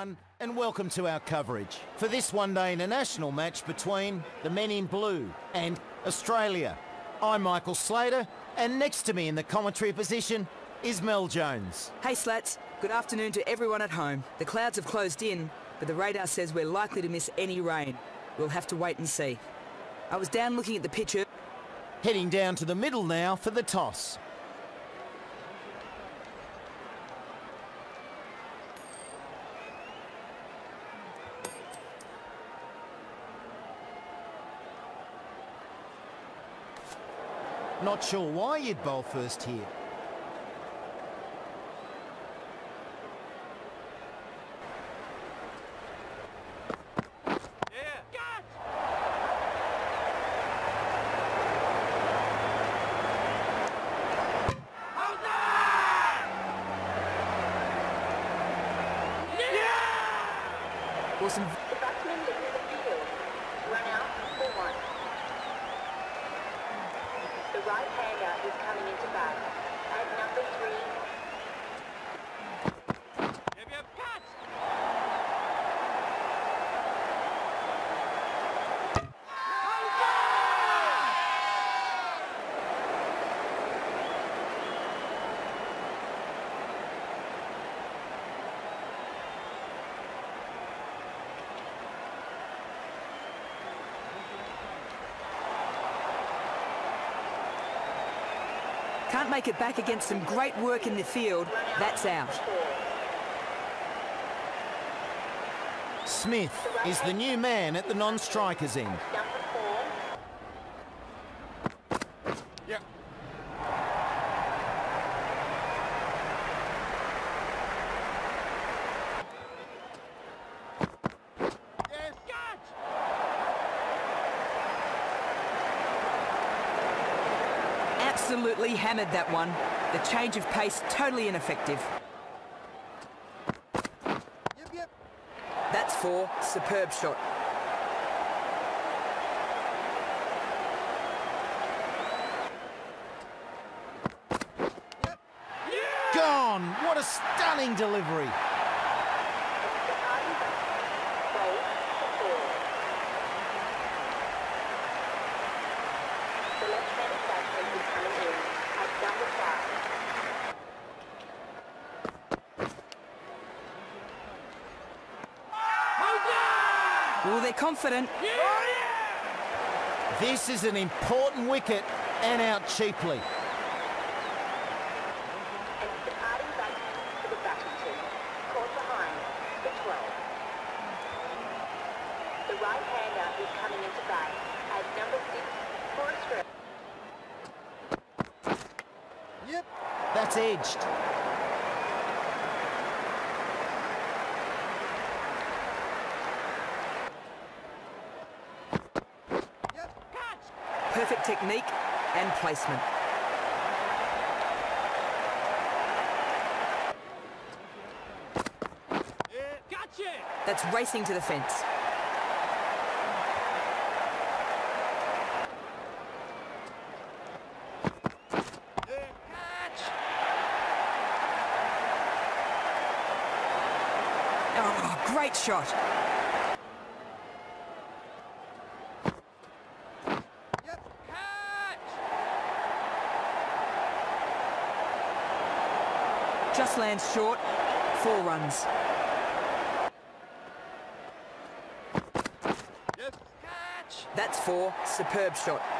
everyone, and welcome to our coverage for this one-day international match between the men in blue and Australia. I'm Michael Slater, and next to me in the commentary position is Mel Jones. Hey Slats, good afternoon to everyone at home. The clouds have closed in, but the radar says we're likely to miss any rain. We'll have to wait and see. I was down looking at the picture. Heading down to the middle now for the toss. Not sure why you'd bowl first here. Awesome. The batsman leaves the field. Run out for one. The right-hander is coming into bat at number three. Can't make it back against some great work in the field. That's out. Smith is the new man at the non-strikers end. Number four. Absolutely hammered that one. The change of pace totally ineffective. That's four. Superb shot. Gone! What a stunning delivery. Departing batsman. Wade for four. The left-handed batsman is coming in at number five. Oh, they're confident. This is an important wicket and out cheaply. And departing batsman for the batting team. Caught behind for 12. The right-hander is coming into bat at number six for Australia. That's edged. Perfect technique and placement. That's racing to the fence. Oh, great shot. Just lands short. Four runs. That's four. Superb shot.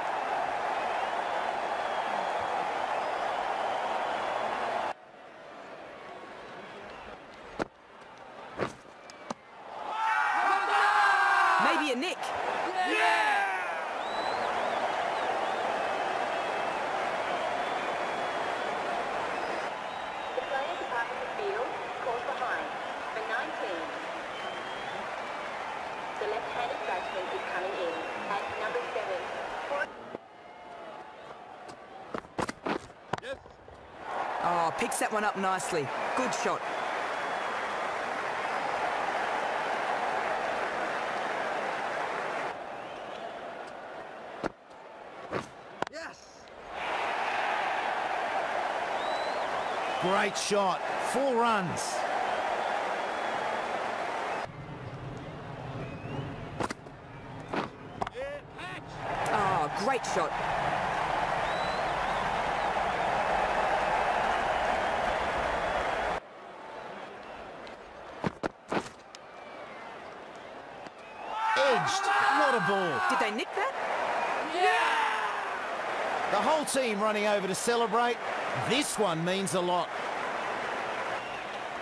picks that one up nicely. Good shot. Yes! Great shot. Four runs. Ah, great shot. Did they nick that? Yeah! The whole team running over to celebrate. This one means a lot.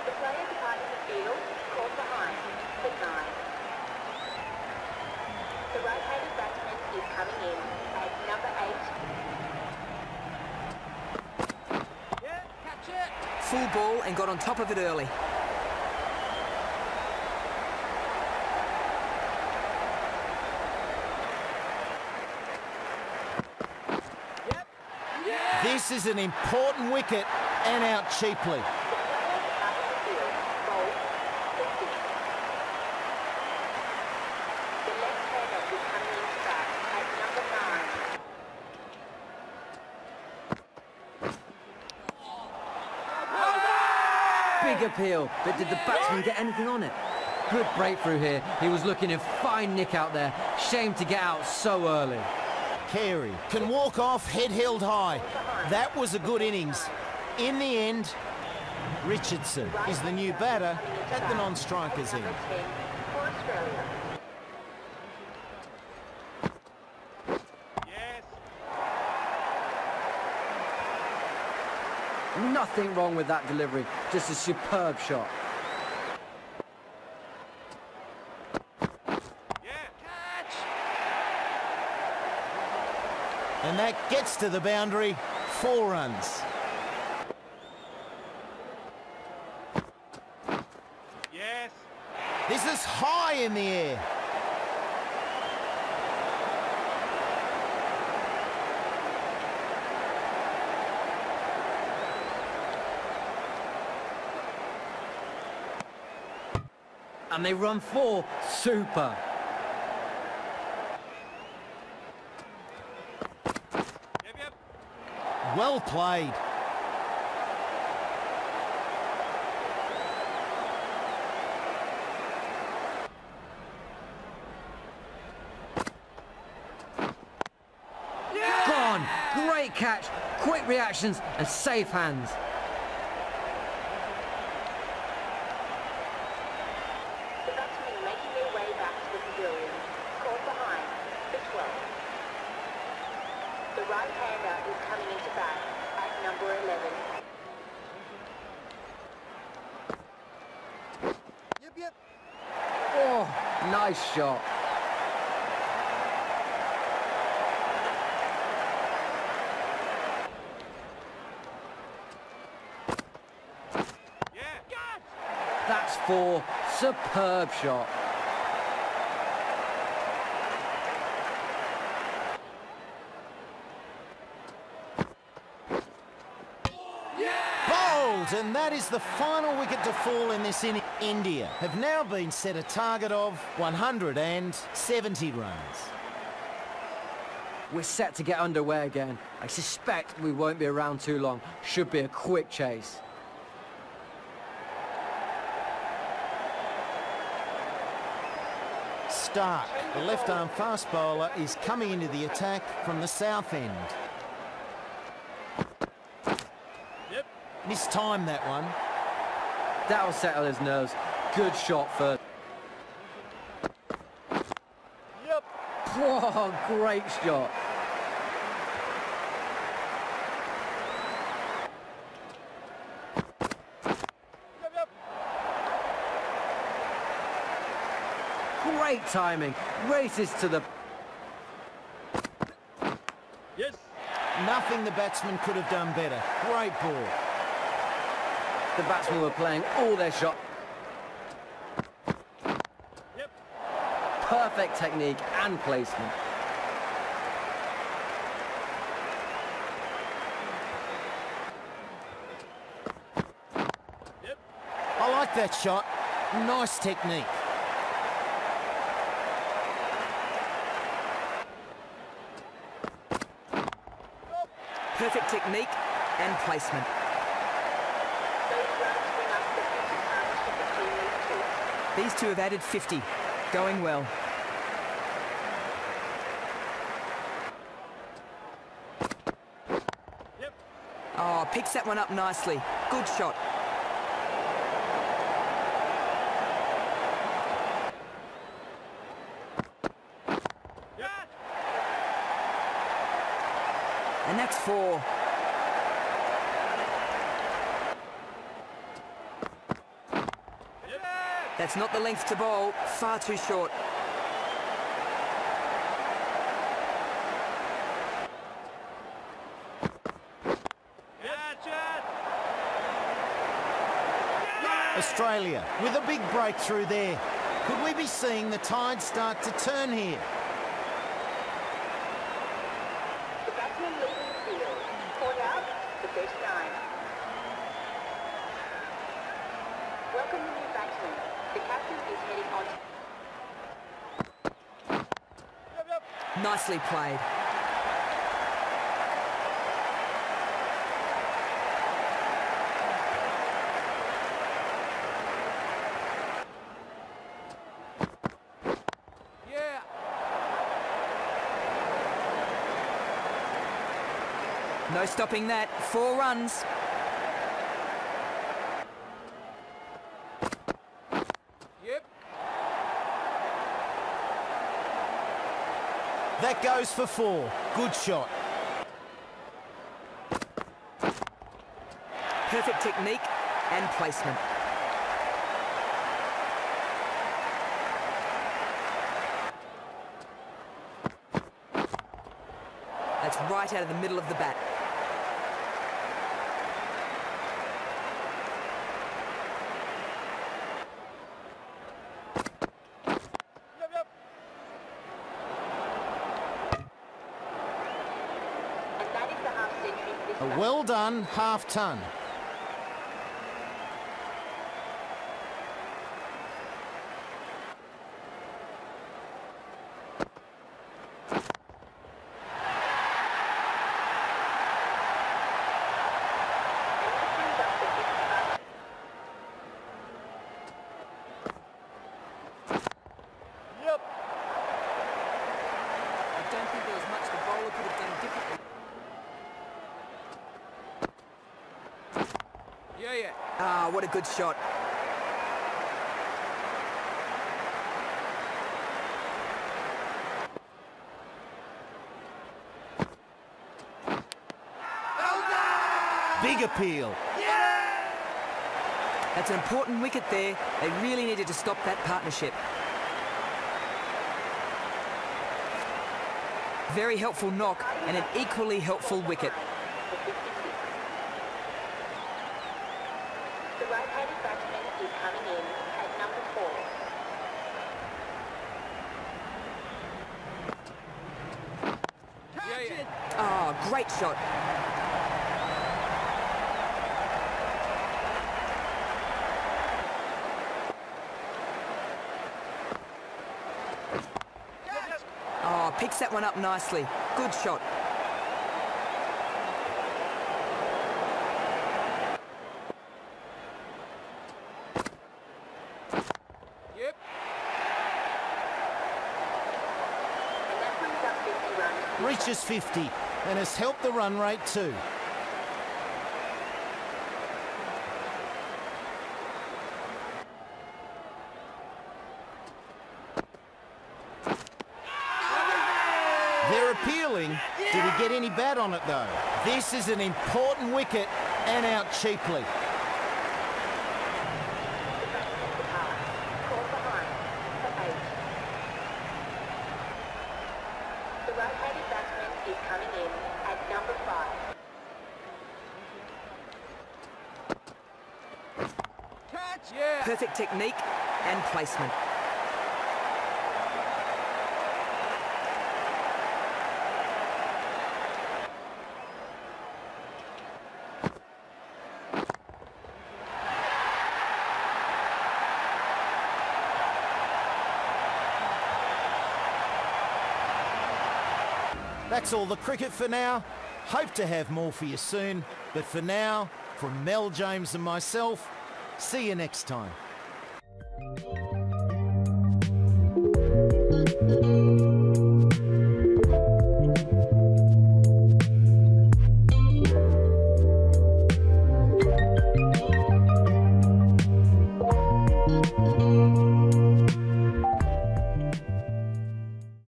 The player departing the field, caught behind, for nine. The right-handed batsman is coming in at number eight. Full ball and got on top of it early. This is an important wicket and out cheaply. Big appeal, but did the batsman get anything on it? Good breakthrough here. He was looking in fine nick out there. Shame to get out so early. Carey can walk off head held high. That was a good innings. In the end, Richardson is the new batter at the non-strikers end. Number 10 for Australia. Nothing wrong with that delivery. Just a superb shot. And that gets to the boundary. Four runs. Yes. This is high in the air. And they run four. Super. Yep, yep. Well played. Gone. Great catch. Quick reactions and safe hands. The batsmen making their way back to the pavilion, caught behind for 12. The right-hander is coming into bat at number 11. Yep. Oh, nice shot. Yeah. That's four. Superb shot. And that is the final wicket to fall in this inning. India have now been set a target of 170 runs. We're set to get underway again. I suspect we won't be around too long. Should be a quick chase. Stark, the left-arm fast bowler, is coming into the attack from the south end. Mistimed that one. That'll settle his nerves. Good shot first. Yep. Whoa, great shot. Yep, yep. Great timing. Races to the... Yes. Nothing the batsman could have done better. Great ball. The batsmen were playing all their shot. Yep. Perfect technique and placement. Yep. I like that shot. Nice technique. Perfect technique and placement. These two have added 50. Going well. Yep. Oh, picks that one up nicely. Good shot. That's not the length to bowl. Far too short. Yes, yes. Australia with a big breakthrough there. Could we be seeing the tide start to turn here? The batsman leading the field. Caught out, the best nine. Welcome Nicely played. Yeah. No stopping that. Four runs. Yep. That goes for four. Good shot. Perfect technique and placement. That's right out of the middle of the bat. Yep, yep. and that is the half century for this A batsman. Well done half ton. And that brings up the fifth batsman. Yep. I don't think there was much the bowler could have done differently. Yeah, yeah. Ah, what a good shot. Big appeal. That's an important wicket there. They really needed to stop that partnership. Very helpful knock and an equally helpful wicket. for 56. The right-handed batsman is coming in at number four. Yeah, yeah. Ah, great shot. Oh, picks that one up nicely. Good shot. Yep. And that brings up 50 runs. 50 and has helped the run rate too. They're appealing. Did he get any bat on it though? This is an important wicket and out cheaply. The batsman departs. Caught behind for eight. The right-handed batsman is coming in at number five. Catch. Yeah. Perfect technique and placement. That's all the cricket for now. Hope to have more for you soon. But for now, from Mel Jones and myself, see you next time.